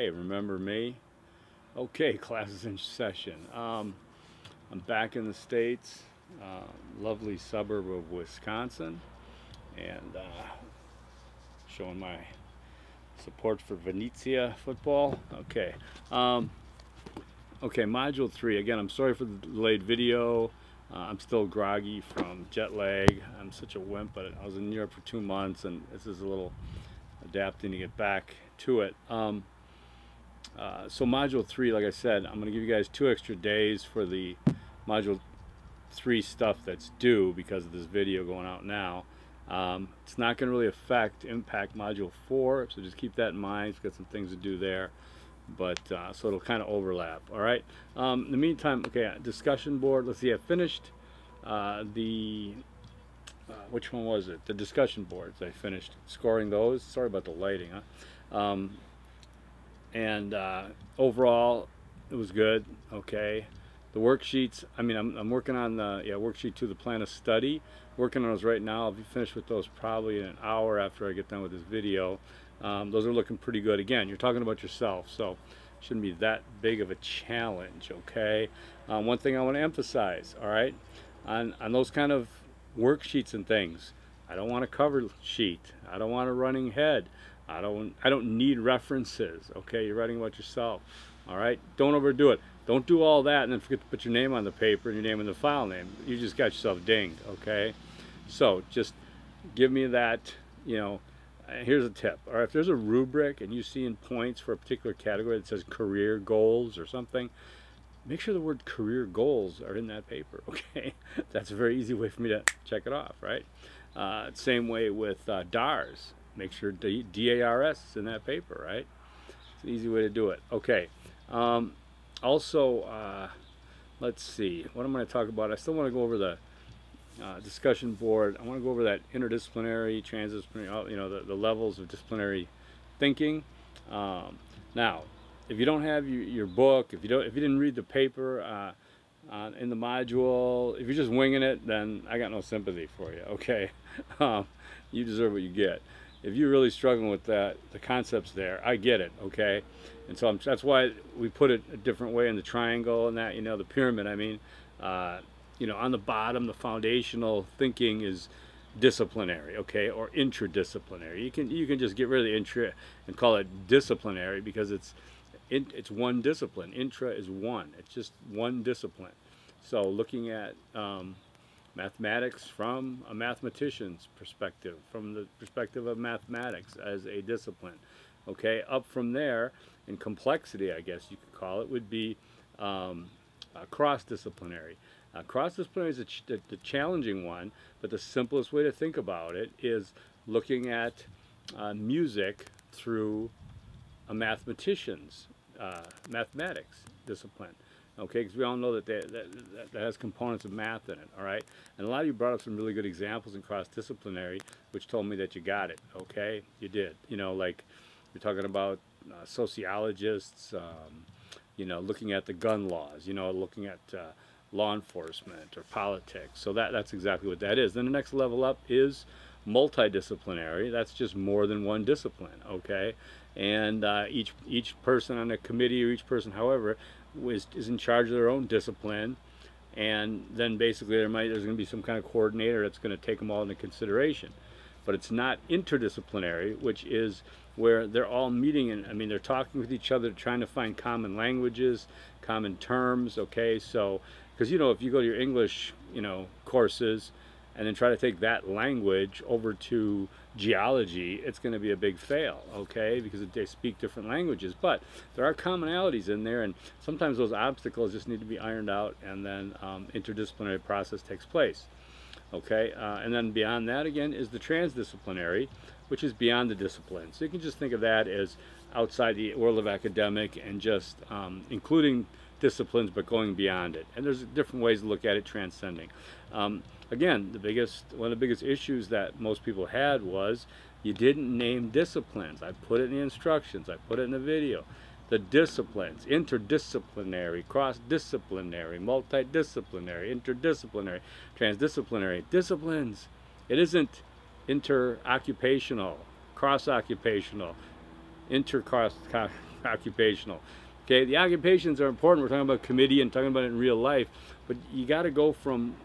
Hey, remember me? Okay, class is in session. Um, I'm back in the States, uh, lovely suburb of Wisconsin, and uh, showing my support for Venezia football. Okay. Um, okay, module three. Again, I'm sorry for the delayed video. Uh, I'm still groggy from jet lag. I'm such a wimp, but I was in Europe for two months, and this is a little adapting to get back to it. Um, uh, so module three, like I said, I'm going to give you guys two extra days for the module three stuff that's due because of this video going out now. Um, it's not going to really affect impact module four, so just keep that in mind. We've got some things to do there, but uh, so it'll kind of overlap. All right. Um, in the meantime, okay, discussion board. Let's see. I finished uh, the uh, which one was it? The discussion boards. I finished scoring those. Sorry about the lighting. Huh? Um, and uh, overall it was good okay. The worksheets I mean I'm, I'm working on the yeah worksheet to the plan of study. Working on those right now. I'll be finished with those probably in an hour after I get done with this video. Um, those are looking pretty good. Again you're talking about yourself so shouldn't be that big of a challenge okay. Um, one thing I want to emphasize all right on, on those kind of worksheets and things I don't want a cover sheet. I don't want a running head I don't I don't need references. Okay, you're writing about yourself. All right, don't overdo it. Don't do all that and then forget to put your name on the paper and your name in the file name. You just got yourself dinged. Okay, so just give me that. You know, here's a tip. All right, if there's a rubric and you see in points for a particular category that says career goals or something, make sure the word career goals are in that paper. Okay, that's a very easy way for me to check it off. Right. Uh, same way with uh, DARS make sure DARS is in that paper, right? It's an easy way to do it. Okay. Um, also, uh, let's see. What I'm going to talk about? I still want to go over the uh, discussion board. I want to go over that interdisciplinary, transdisciplinary, you know, the, the levels of disciplinary thinking. Um, now, if you don't have your, your, book, if you don't, if you didn't read the paper uh, uh, in the module, if you're just winging it, then I got no sympathy for you. Okay, um, you deserve what you get if you're really struggling with that, the concepts there, I get it, okay? And so I'm, that's why we put it a different way in the triangle and that, you know, the pyramid, I mean, uh, you know, on the bottom, the foundational thinking is disciplinary, okay, or intradisciplinary. You can you can just get rid of the intra and call it disciplinary because it's it's one discipline. Intra is one. It's just one discipline. So looking at um, mathematics from a mathematician's perspective, from the perspective of mathematics as a discipline. Okay, up from there, in complexity, I guess you could call it, would be um, uh, cross-disciplinary. Uh, cross-disciplinary is ch the, the, challenging one, but the simplest way to think about it is looking at uh, music through a mathematician's uh, mathematics discipline okay? Because we all know that, they, that, that has components of math in it, all right? And a lot of you brought up some really good examples in cross-disciplinary, which told me that you got it, okay? You did. You know, like you're talking about uh, sociologists, um, you know, looking at the gun laws, you know, looking at uh, law enforcement or politics. So that, that's exactly what that is. Then the next level up is multidisciplinary. That's just more than one discipline, okay? And uh, each each person on a committee or each person, however, is, is in charge of their own discipline. And then basically there might there's going to be some kind of coordinator that's going to take them all into consideration. But it's not interdisciplinary which is where they're all meeting and I mean they're talking with each other trying to find common languages common terms okay? So because you know if you go to your English you know courses and then try to take that language over to geology, it's going to be a big fail, okay? Because they speak different languages. But there are commonalities in there, and sometimes those obstacles just need to be ironed out, and then um, interdisciplinary process takes place, okay? Uh, and then beyond that, again, is the transdisciplinary, which is beyond the discipline. So you can just think of that as outside the world of academic and just um, including disciplines, but going beyond it. And there's different ways to look at it, transcending. Um, again, the biggest one of the biggest issues that most people had was you didn't name disciplines. I put it in the instructions. I put it in the video. The disciplines, interdisciplinary, cross-disciplinary, multidisciplinary, interdisciplinary, transdisciplinary, disciplines. It isn't inter-occupational, cross-occupational, inter-cross, occupational. Okay, the occupations are important. We're talking about committee and talking about it in real life, but you got to go from,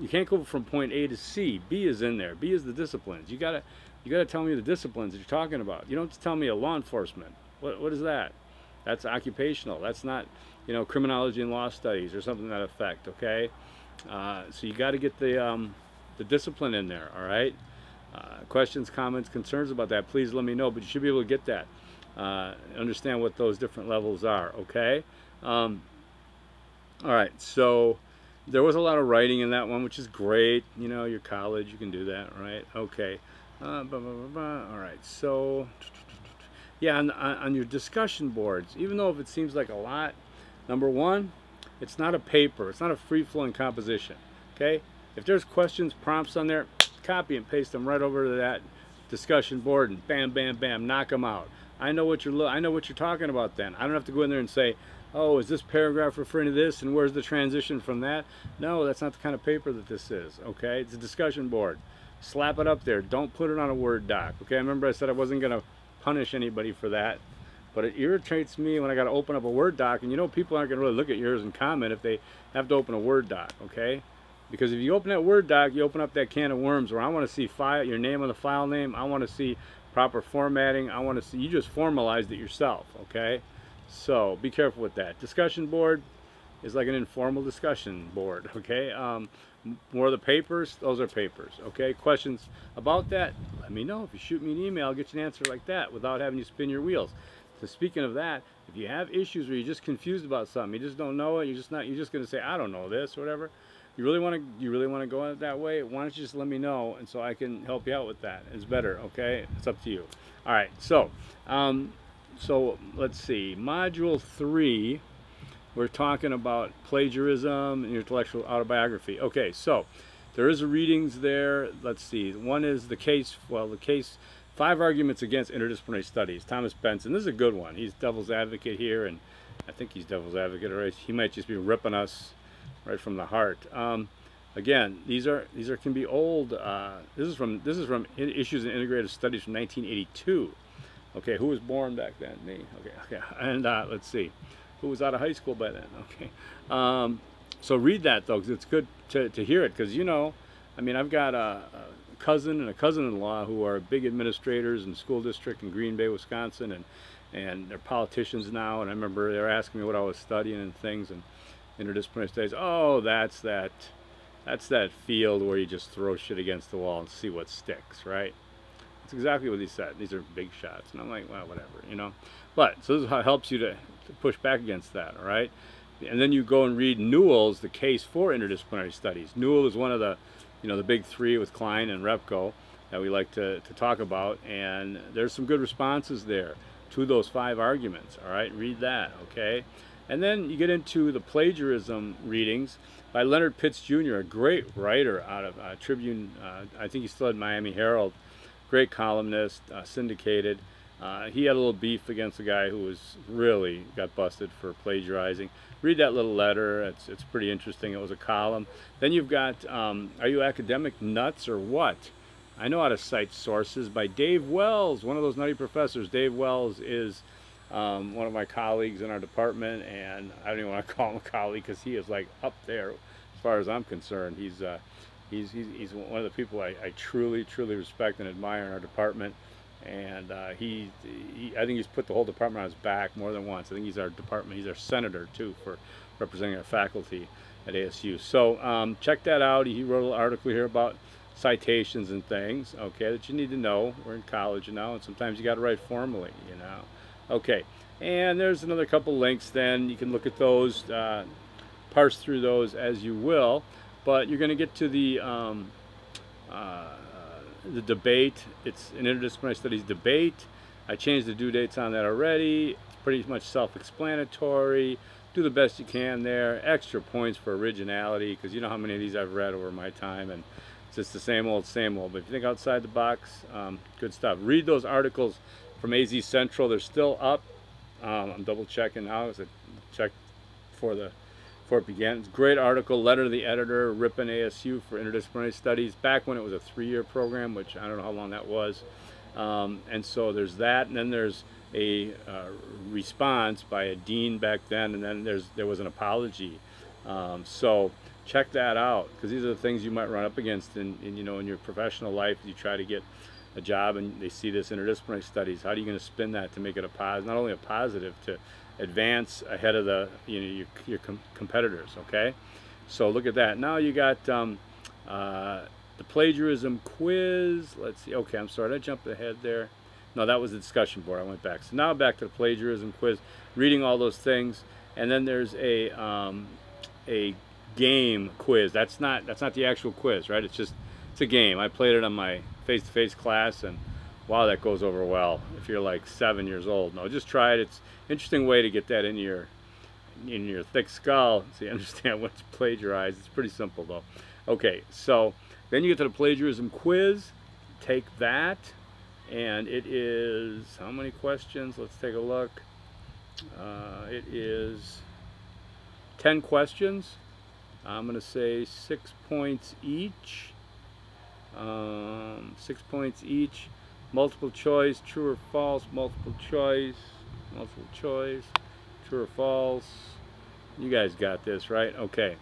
you can't go from point A to C. B is in there. B is the disciplines. You got to, you got to tell me the disciplines that you're talking about. You don't tell me a law enforcement. What, what is that? That's occupational. That's not, you know, criminology and law studies or something that effect. Okay, uh, so you got to get the um, the discipline in there. All right. Uh, questions, comments, concerns about that, please let me know. But you should be able to get that. Uh, understand what those different levels are. Okay. Um, all right. So there was a lot of writing in that one, which is great. You know, your college, you can do that, right? Okay. Uh, blah, blah, blah, All right. So yeah, on, on your discussion boards, even though if it seems like a lot, number one, it's not a paper. It's not a free-flowing composition. Okay. If there's questions, prompts on there, copy and paste them right over to that discussion board and bam, bam, bam, knock them out. I know what you're I know what you're talking about then. I don't have to go in there and say, oh, is this paragraph referring to this and where's the transition from that? No, that's not the kind of paper that this is, okay? It's a discussion board. Slap it up there. Don't put it on a Word doc, okay? I remember I said I wasn't going to punish anybody for that, but it irritates me when I got to open up a Word doc, and you know people aren't going to really look at yours and comment if they have to open a Word doc, okay? Because if you open that Word doc, you open up that can of worms where I want to see file, your name on the file name. I want to see proper formatting. I want to see, you just formalized it yourself, okay? So be careful with that. Discussion board is like an informal discussion board, okay? Um, more of the papers, those are papers, okay? Questions about that, let me know. If you shoot me an email, I'll get you an answer like that without having you spin your wheels. So speaking of that, if you have issues where you're just confused about something, you just don't know it, you're just not, you're just going to say, I don't know this or whatever, you really want to you really want to go it that way why don't you just let me know and so I can help you out with that. It's better okay? It's up to you. All right so um, so let's see. Module three we're talking about plagiarism and intellectual autobiography. Okay so there is a readings there. Let's see. One is the case well the case five arguments against interdisciplinary studies. Thomas Benson this is a good one. He's devil's advocate here and I think he's devil's advocate or he might just be ripping us right from the heart. Um, again, these are these are can be old. Uh, this is from this is from Issues in Integrative Studies from 1982. Okay, who was born back then? Me. Okay, okay. And uh, let's see, who was out of high school by then? Okay. Um, so read that though, because it's good to, to hear it. Because you know, I mean, I've got a, a cousin and a cousin-in-law who are big administrators in school district in Green Bay, Wisconsin, and and they're politicians now. And I remember they were asking me what I was studying and things, and interdisciplinary studies, oh, that's that, that's that field where you just throw shit against the wall and see what sticks, right? That's exactly what he said. These are big shots. And I'm like, well, whatever, you know? But, so this is how it helps you to, to push back against that, all right? And then you go and read Newell's The Case for Interdisciplinary Studies. Newell is one of the, you know, the big three with Klein and Repko that we like to, to talk about. And there's some good responses there to those five arguments, all right? Read that, okay? And then you get into the plagiarism readings by Leonard Pitts Jr., a great writer out of uh, Tribune. Uh, I think he's still at Miami Herald. Great columnist, uh, syndicated. Uh, he had a little beef against a guy who was really got busted for plagiarizing. Read that little letter. It's, it's pretty interesting. It was a column. Then you've got um, Are You Academic Nuts or What? I know how to cite sources by Dave Wells, one of those nutty professors. Dave Wells is um, one of my colleagues in our department, and I don't even want to call him a colleague because he is like up there as far as I'm concerned. He's uh, he's, he's, he's one of the people I, I, truly, truly respect and admire in our department. And uh, he, he, I think he's put the whole department on his back more than once. I think he's our department, he's our senator too for representing our faculty at ASU. So um, check that out. He wrote an article here about citations and things, okay, that you need to know. We're in college now, and sometimes you got to write formally, you know. Okay, and there's another couple links then. You can look at those, uh, parse through those as you will. But you're going to get to the, um, uh, the debate. It's an interdisciplinary studies debate. I changed the due dates on that already. It's pretty much self-explanatory. Do the best you can there. Extra points for originality because you know how many of these I've read over my time and it's just the same old, same old. But if you think outside the box, um, good stuff. Read those articles from AZ Central. They're still up. Um, I'm double checking now because I checked for the before it began. It's great article, letter to the editor, Ripon ASU for interdisciplinary studies. Back when it was a three-year program, which I don't know how long that was. Um, and so there's that, and then there's a uh, response by a dean back then, and then there's there was an apology. Um, so check that out because these are the things you might run up against in, in you know in your professional life. You try to get a job and they see this interdisciplinary studies. How are you going to spin that to make it a positive, not only a positive, to advance ahead of the you know your, your com competitors? Okay, so look at that. Now you got um, uh, the plagiarism quiz. Let's see. Okay, I'm sorry, I jumped ahead there. No, that was the discussion board. I went back. So now back to the plagiarism quiz, reading all those things, and then there's a um, a game quiz. That's not that's not the actual quiz, right? It's just it's a game. I played it on my face-to-face -face class, and wow, that goes over well. If you're like seven years old, no, just try it. It's interesting way to get that in your in your thick skull so you understand what's plagiarized. It's pretty simple though. Okay, so then you get to the plagiarism quiz. Take that and it is how many questions let's take a look uh, it is 10 questions I'm gonna say six points each um, six points each multiple choice true or false multiple choice multiple choice true or false you guys got this right okay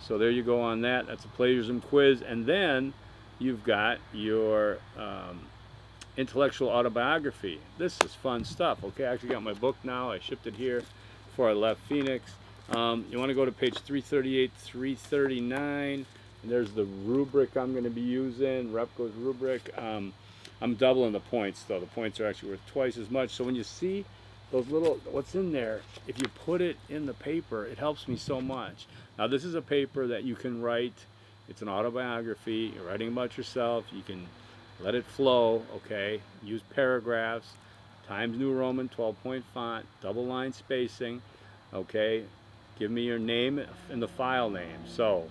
so there you go on that that's a plagiarism quiz and then you've got your um, intellectual autobiography. This is fun stuff. Okay, I actually got my book now. I shipped it here before I left Phoenix. Um, you want to go to page 338, 339. And there's the rubric I'm going to be using, Repko's rubric. Um, I'm doubling the points though. The points are actually worth twice as much. So when you see those little, what's in there, if you put it in the paper, it helps me so much. Now this is a paper that you can write. It's an autobiography. You're writing about yourself. You can let it flow, okay? Use paragraphs, Times New Roman, 12 point font, double line spacing, okay? Give me your name and the file name. So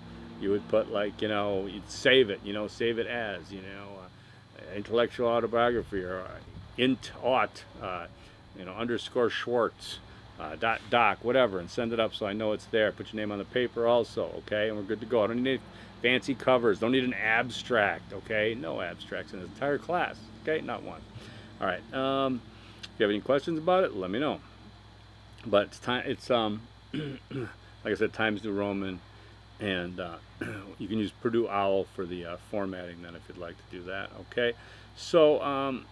you would put like, you know, you'd save it, you know, save it as, you know, uh, intellectual autobiography or uh, int aut, uh, you know, underscore Schwartz, uh, dot doc, whatever, and send it up so I know it's there. Put your name on the paper also, okay? And we're good to go. I don't need fancy covers. Don't need an abstract, okay? No abstracts in this entire class, okay? Not one. All right. Um, if you have any questions about it, let me know. But it's time. It's um, like I said, Times New Roman, and uh, you can use Purdue OWL for the uh, formatting. Then, if you'd like to do that, okay? So um,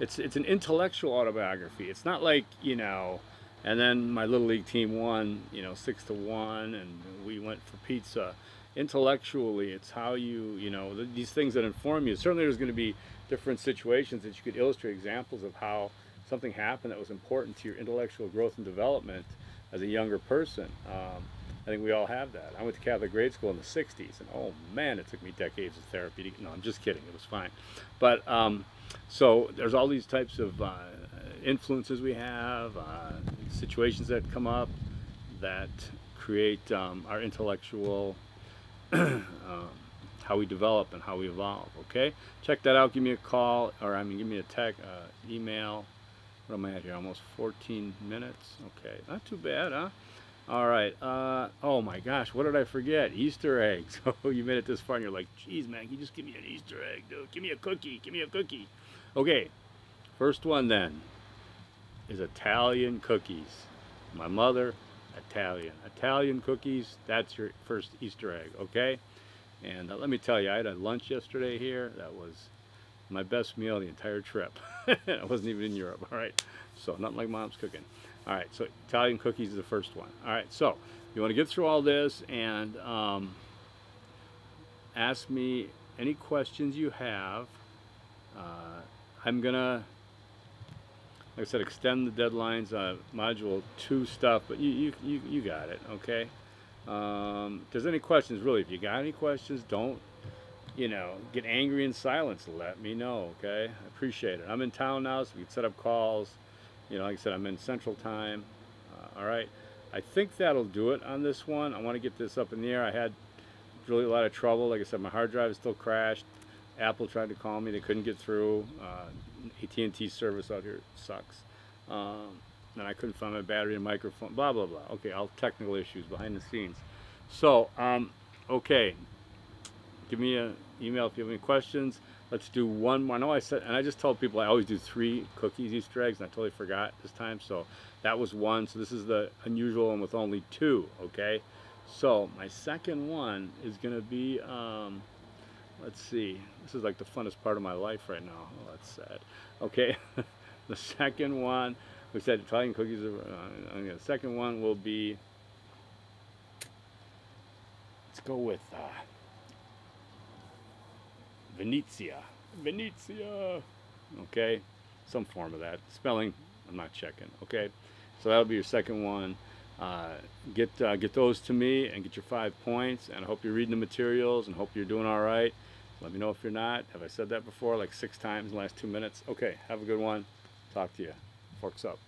it's it's an intellectual autobiography. It's not like you know. And then my little league team won, you know, six to one, and we went for pizza intellectually it's how you you know these things that inform you certainly there's going to be different situations that you could illustrate examples of how something happened that was important to your intellectual growth and development as a younger person um, I think we all have that I went to Catholic grade school in the 60s and oh man it took me decades of therapy to, no I'm just kidding it was fine but um, so there's all these types of uh, influences we have uh, situations that come up that create um, our intellectual um, how we develop and how we evolve. Okay, check that out. Give me a call, or I mean, give me a text, uh, email. What am I at here? Almost 14 minutes. Okay, not too bad, huh? All right. Uh, oh my gosh, what did I forget? Easter eggs. Oh, you made it this far, and you're like, geez, man, can you just give me an Easter egg, dude? Give me a cookie. Give me a cookie. Okay, first one then is Italian cookies. My mother Italian. Italian cookies, that's your first Easter egg, okay? And uh, let me tell you, I had a lunch yesterday here that was my best meal the entire trip. I wasn't even in Europe, all right? So nothing like mom's cooking. All right, so Italian cookies is the first one. All right, so you want to get through all this and um, ask me any questions you have. Uh, I'm gonna like I said, extend the deadlines on module two stuff, but you, you, you, you got it, okay? Um, if there's any questions, really, if you got any questions, don't, you know, get angry in silence. Let me know, okay? I appreciate it. I'm in town now, so we can set up calls. You know, like I said, I'm in Central Time. Uh, all right. I think that'll do it on this one. I want to get this up in the air. I had really a lot of trouble. Like I said, my hard drive is still crashed. Apple tried to call me. They couldn't get through. Uh, AT&T service out here sucks. Um, and I couldn't find my battery and microphone, blah, blah, blah. Okay, all technical issues behind the scenes. So, um, okay, give me an email if you have any questions. Let's do one more. I know I said, and I just told people I always do three cookies Easter eggs, and I totally forgot this time. So that was one. So this is the unusual one with only two. Okay. So my second one is gonna be, um, let's see. This is like the funnest part of my life right now. Oh, that's sad. Okay. the second one, we said Italian cookies. Are, uh, the second one will be. Let's go with. Uh, Venezia. Venezia. Okay, some form of that. Spelling, I'm not checking. Okay, so that'll be your second one. Uh, get uh, get those to me and get your five points. And I hope you're reading the materials and hope you're doing all right. Let me know if you're not. Have I said that before like six times in the last two minutes? Okay, have a good one. Talk to you. Forks up.